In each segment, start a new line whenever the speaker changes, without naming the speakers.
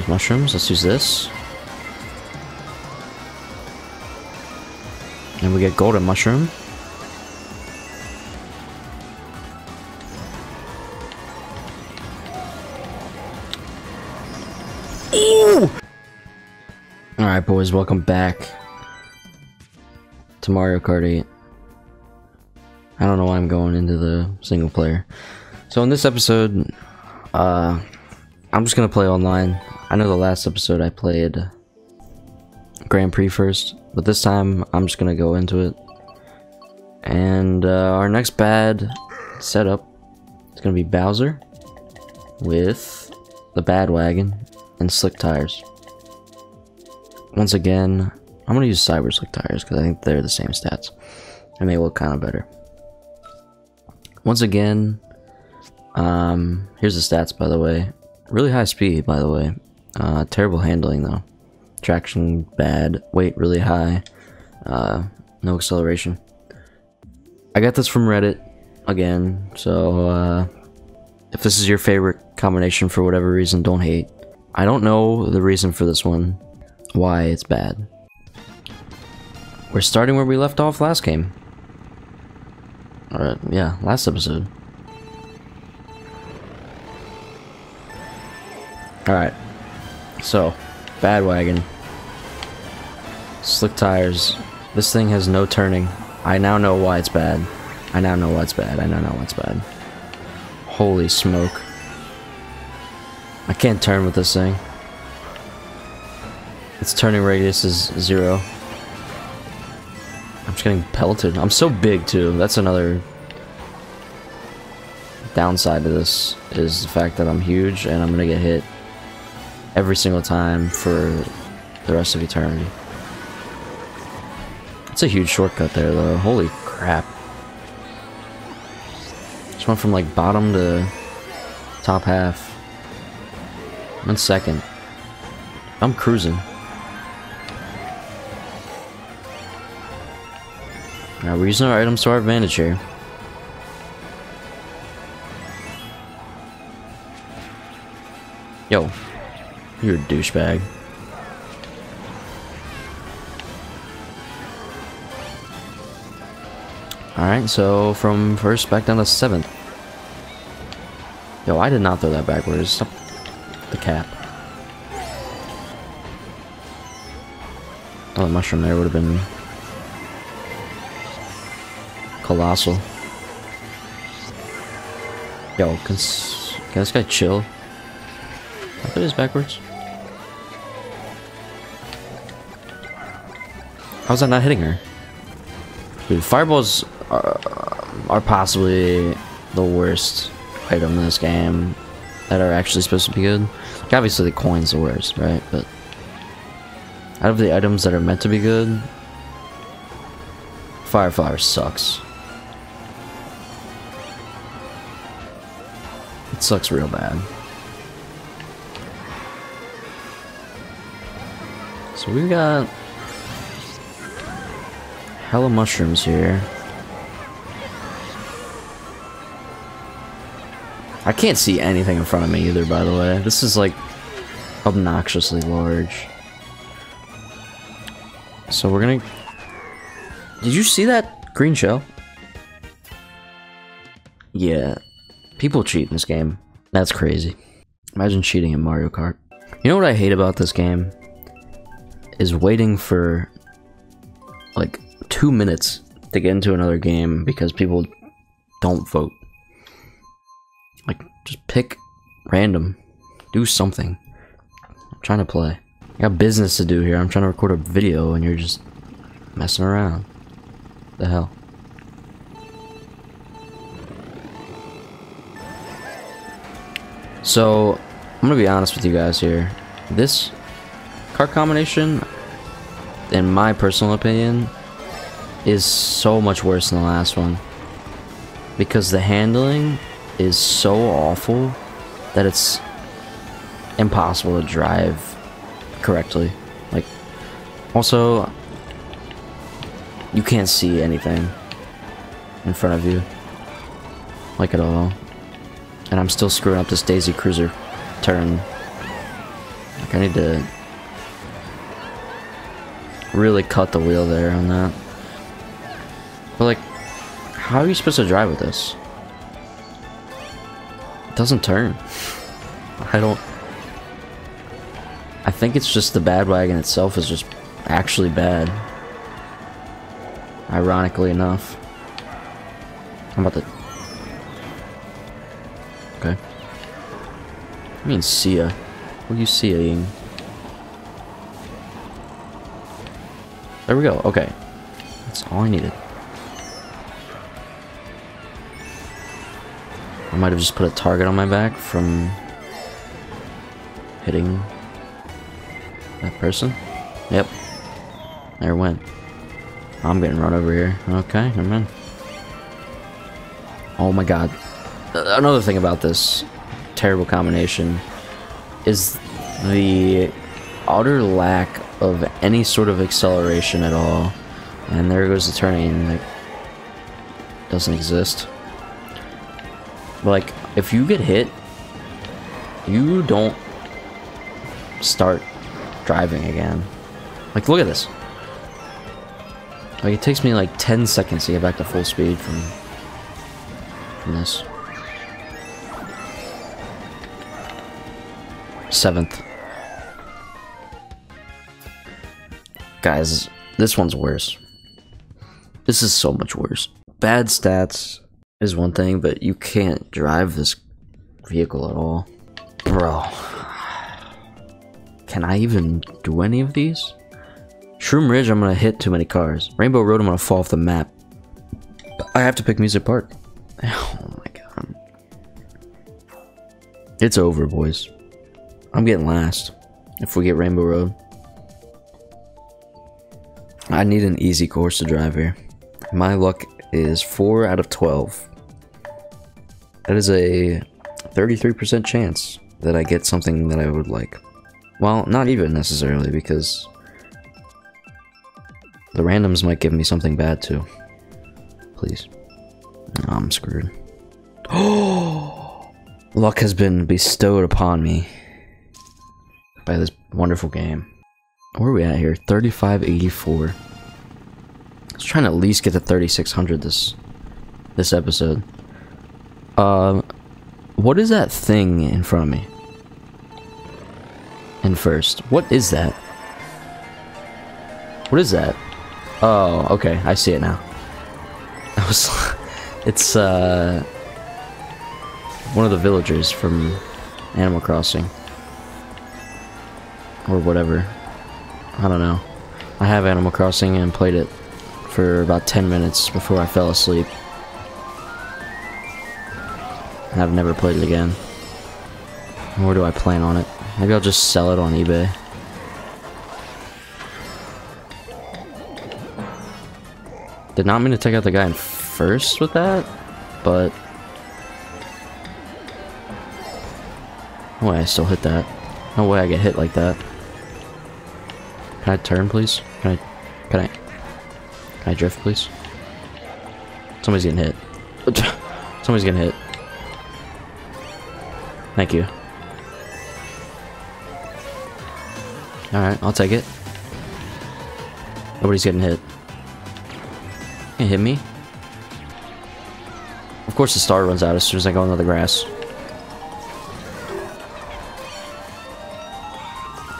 use mushrooms. Let's use this. And we get golden mushroom. Alright boys, welcome back to Mario Kart 8. I don't know why I'm going into the single player. So in this episode, uh, I'm just gonna play online. I know the last episode I played Grand Prix first, but this time I'm just gonna go into it. And uh, our next bad setup is gonna be Bowser with the Badwagon and Slick Tires. Once again, I'm gonna use Cyber Slick Tires because I think they're the same stats. And they look kind of better. Once again, um, here's the stats by the way. Really high speed, by the way. Uh, terrible handling though. Traction bad. Weight really high. Uh, no acceleration. I got this from Reddit again, so uh, if this is your favorite combination for whatever reason, don't hate. I don't know the reason for this one, why it's bad. We're starting where we left off last game. Alright, yeah, last episode. Alright. So, Badwagon. Slick tires. This thing has no turning. I now know why it's bad. I now know why it's bad. I now know why it's bad. Holy smoke. I can't turn with this thing. Its turning radius is zero. I'm just getting pelted. I'm so big too. That's another downside to this is the fact that I'm huge and I'm gonna get hit every single time for the rest of eternity. It's a huge shortcut there though. Holy crap. Just went from like bottom to top half. One second. I'm cruising. Now we're using our items to our advantage here. Yo, you're a douchebag. Alright, so from first back down to seventh. Yo, I did not throw that backwards. Stop the cap. Oh, the mushroom there would have been colossal. Yo, can, can this guy chill? I it was backwards. How's that not hitting her? Dude, fireballs are, are possibly the worst item in this game that are actually supposed to be good. Like, obviously the coin's the worst, right? But out of the items that are meant to be good, Fire Flower sucks. It sucks real bad. So we've got hella mushrooms here. I can't see anything in front of me either, by the way. This is like obnoxiously large. So we're gonna... Did you see that green shell? Yeah. People cheat in this game. That's crazy. Imagine cheating in Mario Kart. You know what I hate about this game? Is waiting for like two minutes to get into another game because people don't vote. Like, just pick random. Do something. I'm trying to play. I got business to do here. I'm trying to record a video and you're just messing around. The hell? So, I'm gonna be honest with you guys here. This card combination, in my personal opinion, is so much worse than the last one. Because the handling is so awful that it's impossible to drive correctly. Like, also, you can't see anything in front of you. Like at all. And I'm still screwing up this Daisy Cruiser turn. Like, I need to really cut the wheel there on that. But like, how are you supposed to drive with this? It doesn't turn. I don't... I think it's just the Badwagon itself is just actually bad. Ironically enough. I'm about to... Okay. I mean, see ya. What are you seeing? There we go. Okay. That's all I needed. I might have just put a target on my back from hitting that person. Yep. There went. I'm getting run over here. Okay, never mind. Oh my god. Uh, another thing about this terrible combination is the utter lack of any sort of acceleration at all. And there goes the turning, like, doesn't exist. Like, if you get hit, you don't start driving again. Like, look at this. Like, it takes me like 10 seconds to get back to full speed from, from this. Seventh. Guys, this one's worse. This is so much worse. Bad stats is one thing, but you can't drive this vehicle at all. Bro. Can I even do any of these? Shroom Ridge, I'm gonna hit too many cars. Rainbow Road, I'm gonna fall off the map. I have to pick Music Park. Oh my god. It's over, boys. I'm getting last if we get Rainbow Road. I need an easy course to drive here. My luck is 4 out of 12. That is a 33% chance that I get something that I would like. Well, not even necessarily, because the randoms might give me something bad too. Please. I'm screwed. Oh! Luck has been bestowed upon me by this wonderful game. Where are we at here? 3584. I was trying to at least get to 3600 this this episode. Um, what is that thing in front of me? And first, what is that? What is that? Oh, okay, I see it now. I was, it's uh, one of the villagers from Animal Crossing, or whatever. I don't know. I have Animal Crossing and played it for about 10 minutes before I fell asleep. And I've never played it again. Where do I plan on it? Maybe I'll just sell it on eBay. Did not mean to take out the guy in first with that, but... No way I still hit that. No way I get hit like that. Can I turn, please? Can I... Can I... Can I drift, please? Somebody's getting hit. Somebody's getting hit. Thank you. Alright, I'll take it. Nobody's getting hit. Can't hit me? Of course the star runs out as soon as I go into the grass.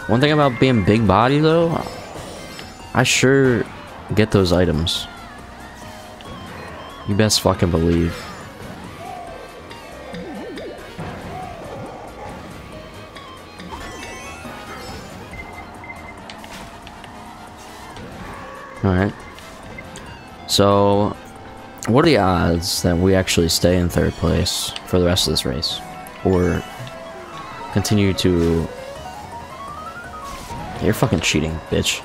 One thing about being big body though, I sure get those items. You best fucking believe. Alright. So, what are the odds that we actually stay in third place for the rest of this race? Or continue to... You're fucking cheating, bitch.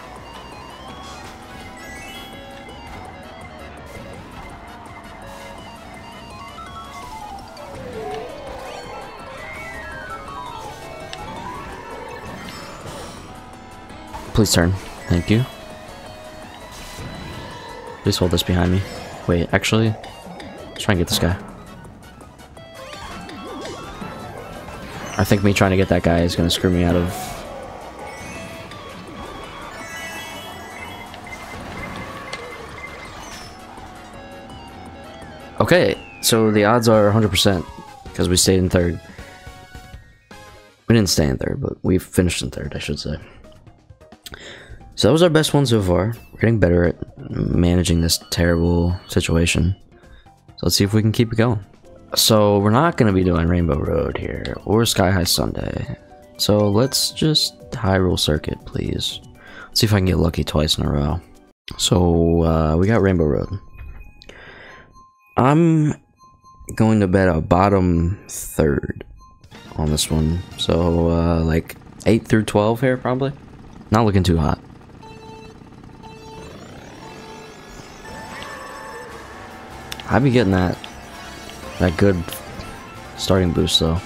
Please turn. Thank you. Please hold this behind me. Wait, actually, let's try and get this guy. I think me trying to get that guy is going to screw me out of... Okay, so the odds are 100% because we stayed in third. We didn't stay in third, but we finished in third, I should say. So that was our best one so far. We're getting better at managing this terrible situation. So let's see if we can keep it going. So we're not going to be doing Rainbow Road here or Sky High Sundae. So let's just Hyrule Circuit, please. Let's see if I can get lucky twice in a row. So uh, we got Rainbow Road. I'm going to bet a bottom third on this one. So uh, like 8 through 12 here probably. Not looking too hot. I'd be getting that that good starting boost though.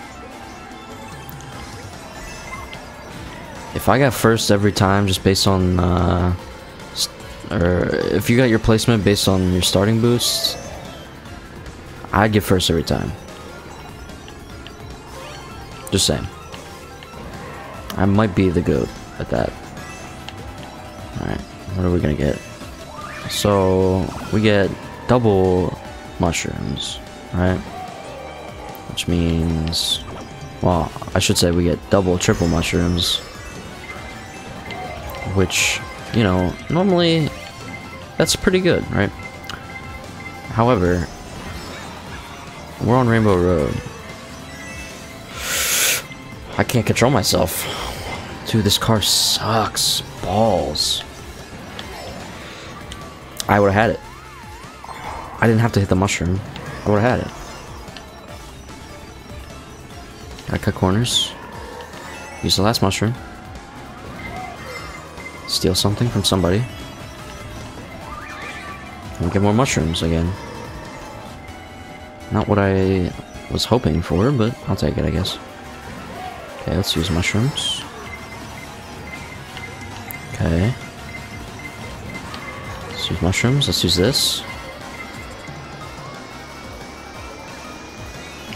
If I got first every time just based on uh, or if you got your placement based on your starting boosts, I'd get first every time. Just saying. I might be the goat at that. Alright, what are we gonna get? So, we get double mushrooms, right? Which means, well, I should say we get double triple mushrooms. Which, you know, normally that's pretty good, right? However, we're on Rainbow Road. I can't control myself. Dude, this car sucks. Balls. I would have had it. I didn't have to hit the mushroom. I would have had it. Gotta cut corners. Use the last mushroom. Steal something from somebody. And get more mushrooms again. Not what I was hoping for, but I'll take it, I guess. Okay, let's use mushrooms. Okay. Let's use mushrooms. Let's use this.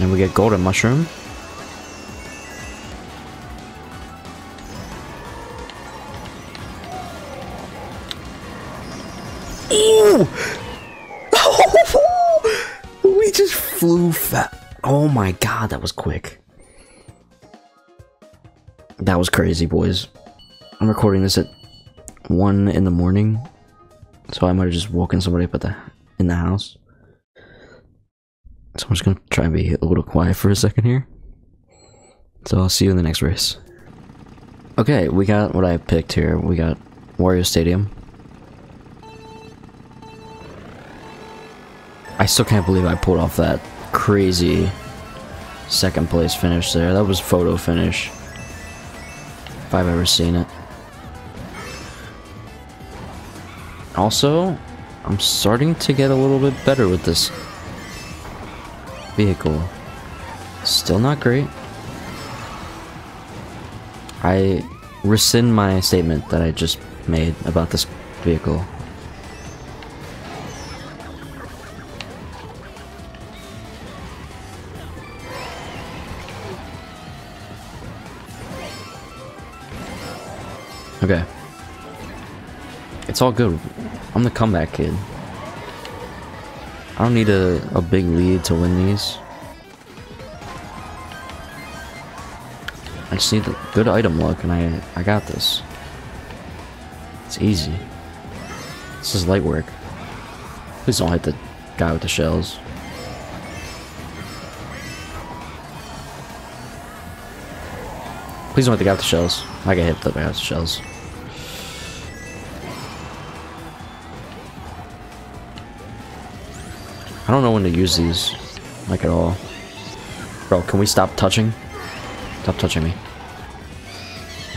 And we get golden mushroom. Ooh! Oh, we just flew fat. Oh my god, that was quick. That was crazy, boys. I'm recording this at 1 in the morning, so I might have just woken somebody up at the in the house. So I'm just gonna try and be a little quiet for a second here. So I'll see you in the next race. Okay, we got what I picked here. We got Wario Stadium. I still can't believe I pulled off that crazy second place finish there. That was photo finish. If I've ever seen it. Also, I'm starting to get a little bit better with this vehicle. Still not great. I rescind my statement that I just made about this vehicle. Okay. It's all good. I'm the comeback kid. I don't need a, a big lead to win these. I just need good item luck and I, I got this. It's easy. This is light work. Please don't hit the guy with the shells. Please don't hit the guy with the shells. I get hit the guy with the shells. I don't know when to use these, like at all. Bro, can we stop touching? Stop touching me.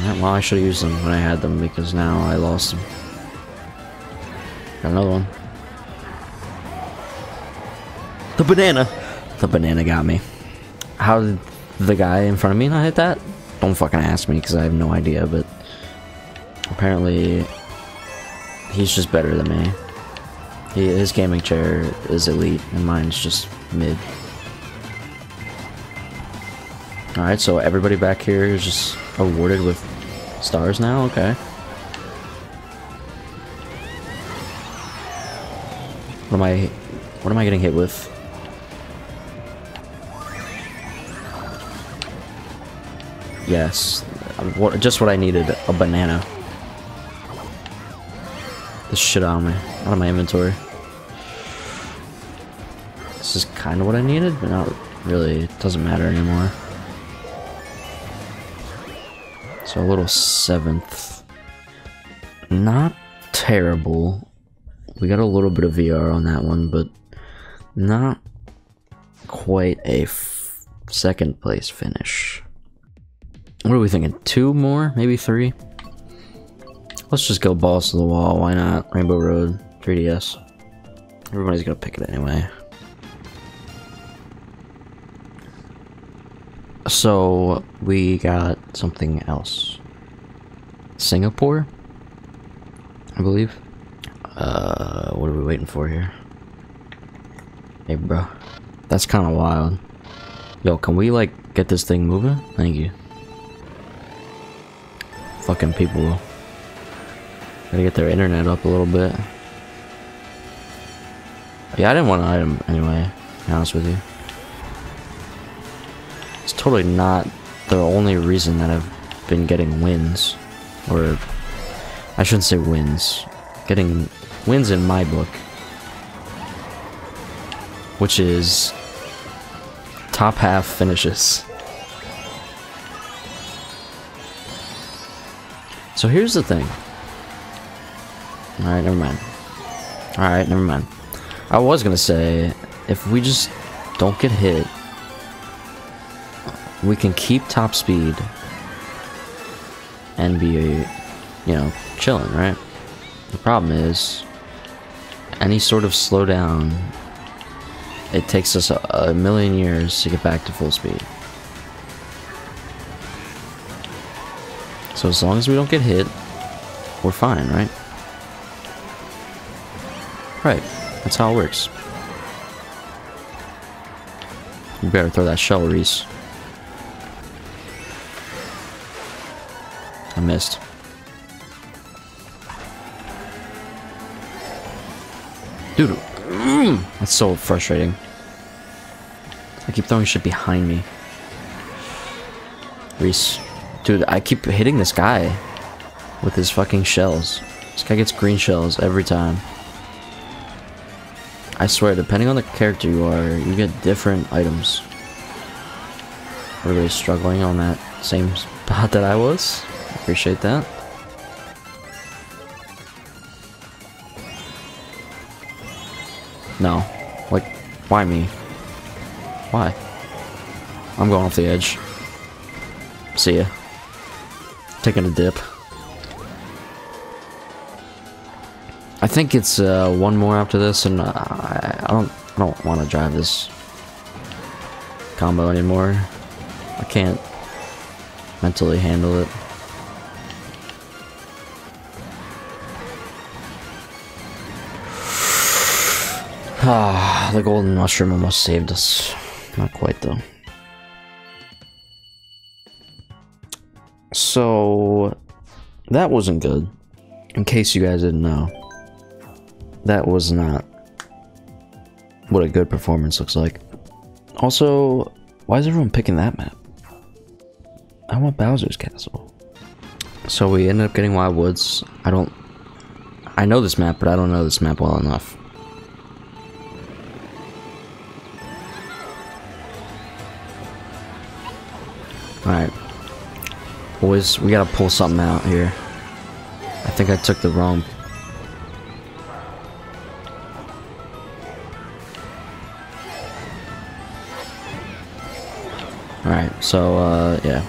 Alright, well I should have used them when I had them because now I lost them. Got another one. The banana! The banana got me. How did the guy in front of me not hit that? Don't fucking ask me because I have no idea, but apparently he's just better than me. His gaming chair is elite, and mine's just mid. Alright, so everybody back here is just awarded with stars now? Okay. What am I... What am I getting hit with? Yes. What, just what I needed. A banana. This shit on me. Out of my inventory. This is kind of what I needed, but not really. It doesn't matter anymore. So a little seventh. Not terrible. We got a little bit of VR on that one, but not quite a second place finish. What are we thinking? Two more? Maybe three? Let's just go balls to the wall. Why not? Rainbow Road, 3DS. Everybody's gonna pick it anyway. So, we got something else. Singapore? I believe. Uh, what are we waiting for here? Hey, bro. That's kind of wild. Yo, can we, like, get this thing moving? Thank you. Fucking people. Gotta get their internet up a little bit. Yeah, I didn't want an item anyway, to be honest with you. It's totally not the only reason that I've been getting wins. Or, I shouldn't say wins. Getting wins in my book. Which is top half finishes. So here's the thing. Alright, never mind. Alright, never mind. I was gonna say, if we just don't get hit, we can keep top speed and be, you know, chilling, right? The problem is, any sort of slowdown, it takes us a, a million years to get back to full speed. So as long as we don't get hit, we're fine, right? Right, that's how it works. You better throw that shell, Reese. I missed. Dude, that's so frustrating. I keep throwing shit behind me. Reese. Dude, I keep hitting this guy with his fucking shells. This guy gets green shells every time. I swear, depending on the character you are, you get different items. Really struggling on that same spot that I was. Appreciate that. No. Like, why me? Why? I'm going off the edge. See ya taking a dip. Think it's uh, one more after this, and uh, I, don't, I don't want to drive this combo anymore. I can't mentally handle it. Ah, the golden mushroom almost saved us. Not quite though. So, that wasn't good. In case you guys didn't know. That was not what a good performance looks like. Also, why is everyone picking that map? I want Bowser's Castle. So we ended up getting Wild Woods. I don't... I know this map, but I don't know this map well enough. Alright. Boys, we gotta pull something out here. I think I took the wrong... Alright, so, uh, yeah.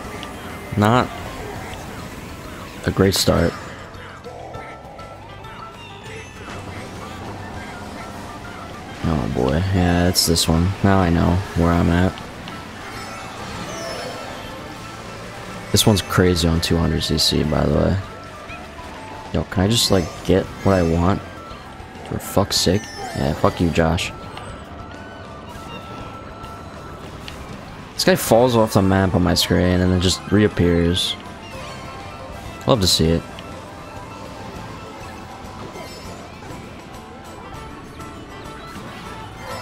Not a great start. Oh boy, yeah, it's this one. Now I know where I'm at. This one's crazy on 200cc, by the way. Yo, can I just, like, get what I want? For fuck's sake. Yeah, fuck you, Josh. guy falls off the map on my screen and then just reappears. Love to see it.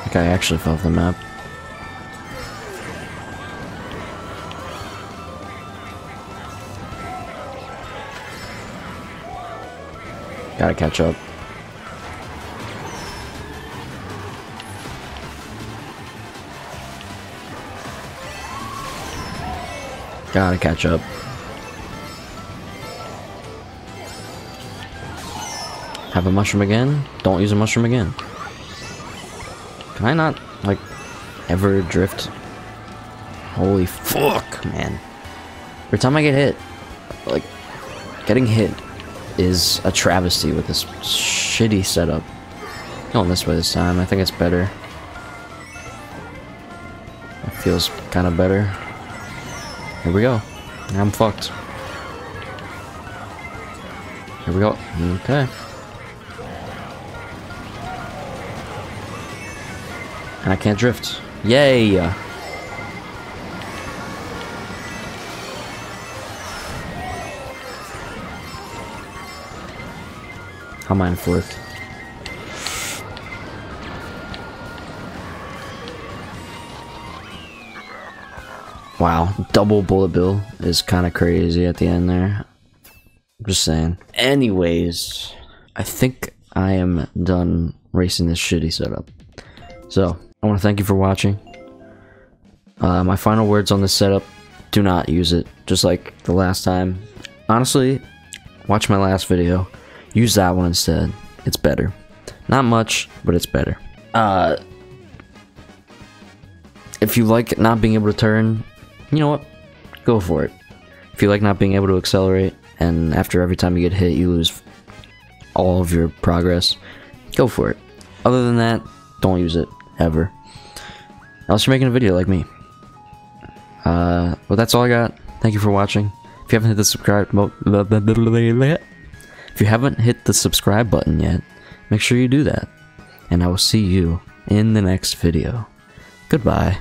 That guy actually fell off the map. Gotta catch up. Gotta catch up. Have a mushroom again? Don't use a mushroom again. Can I not, like, ever drift? Holy fuck, man. Every time I get hit, like, getting hit is a travesty with this shitty setup. Going this way this time, I think it's better. It feels kind of better. Here we go. I'm fucked. Here we go. Okay. And I can't drift. Yay! How am I in fourth? Wow, double bullet bill is kind of crazy at the end there. Just saying. Anyways, I think I am done racing this shitty setup. So, I want to thank you for watching. Uh, my final words on this setup, do not use it, just like the last time. Honestly, watch my last video. Use that one instead. It's better. Not much, but it's better. Uh, if you like not being able to turn, you know what? Go for it. If you like not being able to accelerate, and after every time you get hit, you lose all of your progress, go for it. Other than that, don't use it, ever. Unless you're making a video like me. Uh, well, that's all I got. Thank you for watching. If you haven't hit the subscribe, if you haven't hit the subscribe button yet, make sure you do that. And I will see you in the next video. Goodbye.